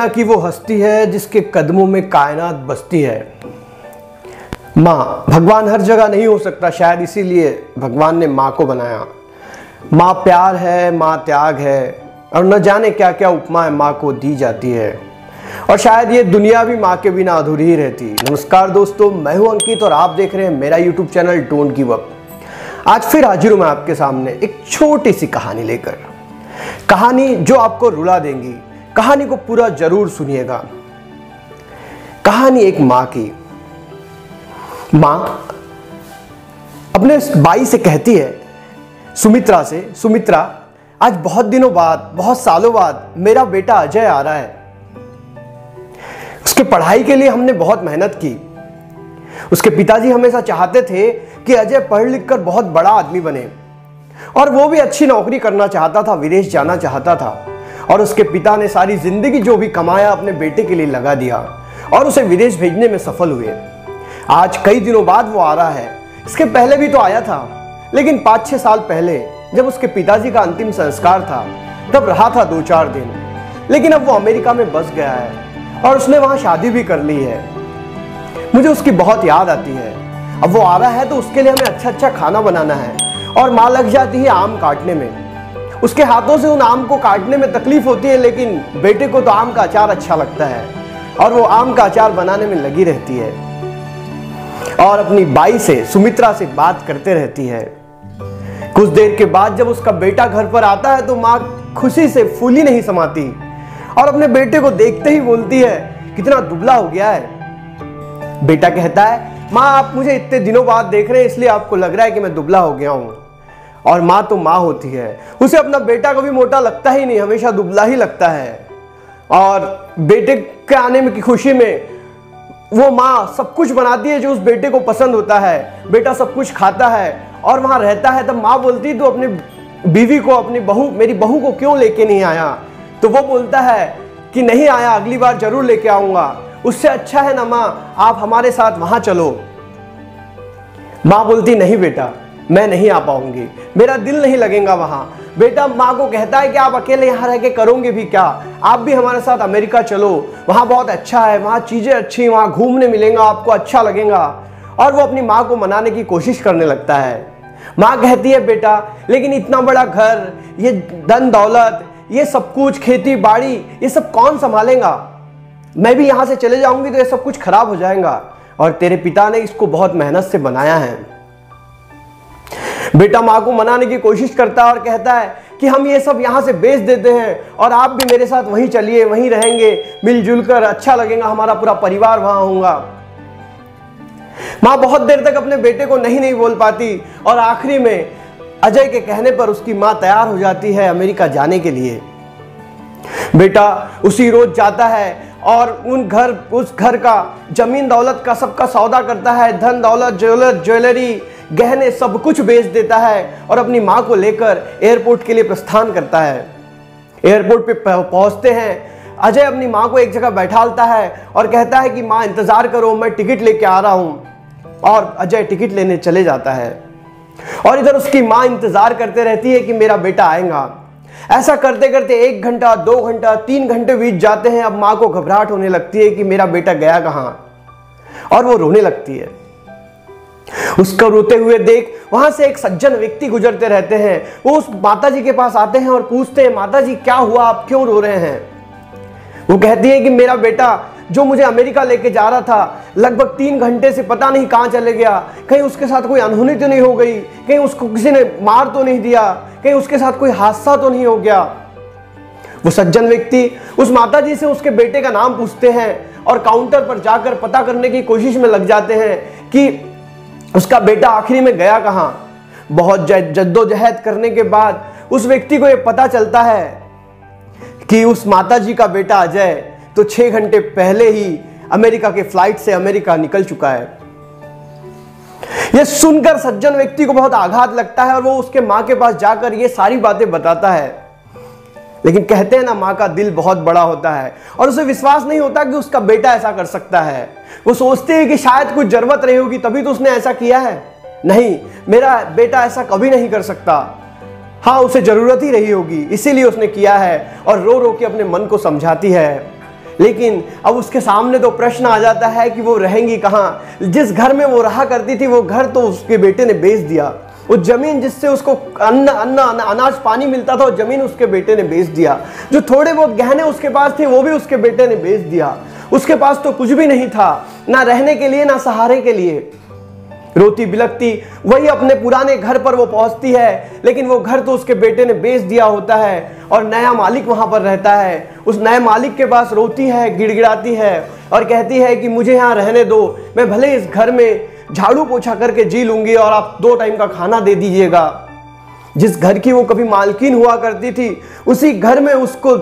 की वो हस्ती है जिसके कदमों में कायनात बसती है। माँ, भगवान हर जगह नहीं हो सकता, शायद इसीलिए भगवान ने माँ को बनाया। माँ प्यार है, माँ त्याग है, और न जाने क्या क्या उपमाएँ माँ को दी जाती है। और शायद ये दुनिया भी माँ के बिना अधूरी ही रहती। नमस्कार दोस्तों, मैं हूँ अंकित और आप देख रहे हैं मेरा YouTube channel don't give up. आज फिर हाजिर हूँ मैं आपके सामने एक छोटी सी कहानी लेकर। कहानी जो आपको रुला देंगी। कहानी को पूरा ज़रूर सुनिएगा। कहानी एक माँ की। माँ अपने बाई से कहती है, सुमित्रा से, सुमित्रा, आज बहुत दिनों बाद, बहुत सालों बाद मेरा बेटा अजय आ रहा है। उसके पढ़ाई के लिए हमने बहुत मेहनत की। उसके पिताजी हमेशा चाहते थे कि अजय पढ़ लिख कर बहुत बड़ा आदमी बने और वो भी अच्छी नौकरी करना चाहता था, विदेश जाना चाहता था। और उसके पिता ने सारी ज़िंदगी जो भी कमाया अपने बेटे के लिए लगा दिया और उसे विदेश भेजने में सफल हुए। आज कई दिनों बाद वो आ रहा है। इसके पहले भी तो आया था, लेकिन पाँच छः साल पहले जब उसके पिताजी का अंतिम संस्कार था, तब रहा था दो चार दिन। लेकिन अब वो अमेरिका में बस गया है और उसने वहाँ शादी भी कर ली है। मुझे उसकी बहुत याद आती है। अब वो आ रहा है तो उसके लिए हमें अच्छा अच्छा खाना बनाना है और माँ लग जाती है आम काटने में। उसके हाथों से उन आम को काटने में तकलीफ़ होती है, लेकिन बेटे को तो आम का अचार अच्छा लगता है और वो आम का अचार बनाने में लगी रहती है। और अपनी बाई से, सुमित्रा से बात करते रहती है। कुछ देर के बाद जब उसका बेटा घर पर आता है तो माँ खुशी से फूली नहीं समाती और अपने बेटे को देखते ही बोलती है, कितना दुबला हो गया है। बेटा कहता है, माँ, आप मुझे इतने दिनों बाद देख रहे हैं, इसलिए आपको लग रहा है कि मैं दुबला हो गया हूँ। और माँ तो माँ होती है। उसे अपना बेटा कभी मोटा लगता ही नहीं, हमेशा दुबला ही लगता है। और बेटे के आने में की खुशी में वो माँ सब कुछ बनाती है जो उस बेटे को पसंद होता है। बेटा सब कुछ खाता है और वहाँ रहता है। तब माँ बोलती तो अपने बीवी को, अपनी बहू, मेरी बहू को क्यों लेके नहीं आया? तो वो बोलता है कि, नहीं आया, अगली बार ज़रूर लेके आऊँगा। उससे अच्छा है ना माँ, आप हमारे साथ वहाँ चलो। माँ बोलती, नहीं बेटा मैं नहीं आ पाऊँगी। मेरा दिल नहीं लगेगा वहाँ। बेटा माँ को कहता है कि आप अकेले यहाँ रह के करोगे भी क्या? आप भी हमारे साथ अमेरिका चलो। वहाँ बहुत अच्छा है, वहाँ चीज़ें अच्छी वहाँ घूमने मिलेंगे, आपको अच्छा लगेगा। और वो अपनी माँ को मनाने की कोशिश करने लगता है। माँ कहती है, बेटा, लेकिन इतना बड़ा घर, ये धन दौलत, ये सब कुछ, खेती बाड़ी, ये सब कौन संभालेगा? मैं भी यहाँ से चले जाऊँगी तो ये सब कुछ खराब हो जाएगा। और तेरे पिता ने इसको बहुत मेहनत से बनाया है। बेटा माँ को मनाने की कोशिश करता है और कहता है कि हम ये सब यहाँ से बेच देते हैं और आप भी मेरे साथ वहीं चलिए, वहीं रहेंगे मिलजुल कर अच्छा लगेगा, हमारा पूरा परिवार वहाँ होगा। माँ बहुत देर तक अपने बेटे को नहीं नहीं बोल पाती और आखिरी में अजय के कहने पर उसकी माँ तैयार हो जाती है अमेरिका जाने के लिए। बेटा उसी रोज जाता है और उन घर, उस घर का ज़मीन दौलत का सबका सौदा करता है। धन, दौलत, ज्वेलर, ज्वेलरी गहने सब कुछ बेच देता है और अपनी माँ को लेकर एयरपोर्ट के लिए प्रस्थान करता है। एयरपोर्ट पे पहुँचते हैं। अजय अपनी माँ को एक जगह बैठालता है और कहता है कि, माँ, इंतज़ार करो, मैं टिकट लेके आ रहा हूँ। और अजय टिकट लेने चले जाता है। और इधर उसकी माँ इंतज़ार करते रहती है कि मेरा बेटा आएगा। ऐसा करते करते एक घंटा, दो घंटा, तीन घंटे बीत जाते हैं। अब माँ को घबराहट होने लगती है कि मेरा बेटा गया कहाँ? और वो रोने लगती है। उसको रोते हुए देख, वहाँ से एक सज्जन व्यक्ति गुजरते रहते हैं। वो उस माता जी के पास आते हैं और पूछते हैं माता जी क्या हुआ? आप क्यों रो रहे हैं? वो कहती है कि, मेरा बेटा, जो मुझे अमेरिका लेके जा रहा था, लगभग तीन घंटे से पता नहीं कहाँ चले गया। कहीं उसके साथ कोई अनहोनी तो नहीं हो गई? कहीं उसको किसी ने मार तो नहीं दिया? कहीं उसके साथ कोई हादसा तो नहीं हो गया? वो सज्जन व्यक्ति उस माता जी से उसके बेटे का नाम पूछते हैं और काउंटर पर जाकर पता करने की कोशिश में लग जाते हैं कि उसका बेटा आखिरी में गया कहाँ? बहुत जद्दोजहद करने के बाद उस व्यक्ति को यह पता चलता है कि उस माता जी का बेटा अजय तो छह घंटे पहले ही अमेरिका के फ़्लाइट से अमेरिका निकल चुका है। यह सुनकर सज्जन व्यक्ति को बहुत आघात लगता है और वो उसके माँ के पास जाकर ये सारी बातें बताता है। लेकिन कहते हैं ना, माँ का दिल बहुत बड़ा होता है और उसे विश्वास नहीं होता कि उसका बेटा ऐसा कर सकता है। वो सोचते हैं कि शायद कुछ ज़रूरत रही होगी, तभी तो उसने ऐसा किया है। नहीं, मेरा बेटा ऐसा कभी नहीं कर सकता। हाँ उसे ज़रूरत ही रही होगी, इसीलिए उसने किया है और रो रो के अपने मन को समझाती है। लेकिन अब उसके सामने तो प्रश्न आ जाता है कि वो रहेंगी कहाँ? जिस घर में वो रहा करती थी, वो घर तो उसके बेटे ने बेच दिया। वो ज़मीन जिससे उसको अन्न अन्न अनाज, पानी मिलता था, वो ज़मीन उसके बेटे ने बेच दिया। जो थोड़े बहुत गहने उसके पास थे, वो भी उसके बेटे ने बेच दिया। उसके पास तो कुछ भी नहीं था, ना रहने के लिए, ना सहारे के लिए। रोती बिलकती वही अपने पुराने घर पर वो पहुँचती है, लेकिन वो घर तो उसके बेटे ने बेच दिया होता है, और नया मालिक वहाँ पर रहता है। उस नए मालिक के पास रोती है, गिड़गिड़ाती है, और कहती है कि मुझे यहाँ रहने दो, मैं भले इस घर में झाड़ू पोछा करके जी लूँगी और आप दो टाइम का खाना दे दीजिएगा। जिस घर की वो कभी मालकिन हुआ करती थी, उसी घर में उसको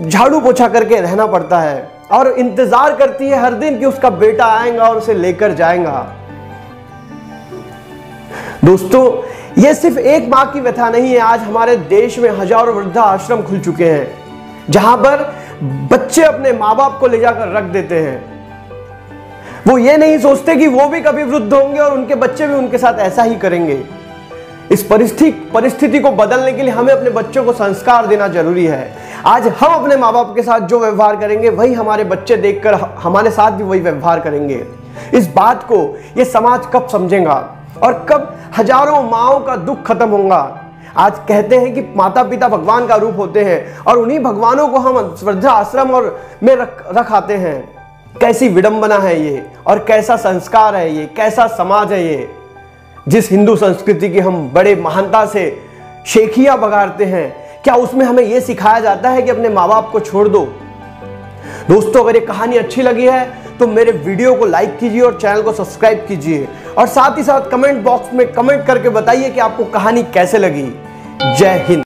झाड़ू पोछा करके रहना पड़ता है और इंतज़ार करती है हर दिन कि उसका बेटा आएगा और उसे लेकर जाएगा। दोस्तों, ये सिर्फ़ एक माँ की व्यथा नहीं है, आज हमारे देश में हज़ारों वृद्धा आश्रम खुल चुके हैं, जहाँ पर बच्चे अपने माँ बाप को ले जाकर रख देते हैं। वो ये नहीं सोचते कि वो भी कभी वृद्ध होंगे और उनके बच्चे भी उनके साथ ऐसा ही करेंगे। इस परिस्थिति परिस्थिति को बदलने के लिए हमें अपने बच्चों को संस्कार देना ज़रूरी है। आज हम अपने माँ बाप के साथ जो व्यवहार करेंगे, वही हमारे बच्चे देखकर हमारे साथ भी वही व्यवहार करेंगे। इस बात को ये समाज कब समझेगा और कब हज़ारों माओ का दुख खत्म होगा? आज कहते हैं कि माता पिता भगवान का रूप होते हैं और उन्हीं भगवानों को हम वृद्धा आश्रम और में रख रख आते हैं। कैसी विडंबना है ये? और कैसा संस्कार है ये? कैसा समाज है ये? जिस हिंदू संस्कृति की हम बड़े महानता से शेखिया बगाड़ते हैं, क्या उसमें हमें यह सिखाया जाता है कि अपने माँ बाप को छोड़ दो? दोस्तों, अगर ये कहानी अच्छी लगी है तो मेरे वीडियो को लाइक कीजिए और चैनल को सब्सक्राइब कीजिए। और साथ ही साथ कमेंट बॉक्स में कमेंट करके बताइए कि आपको कहानी कैसे लगी। जय हिंद।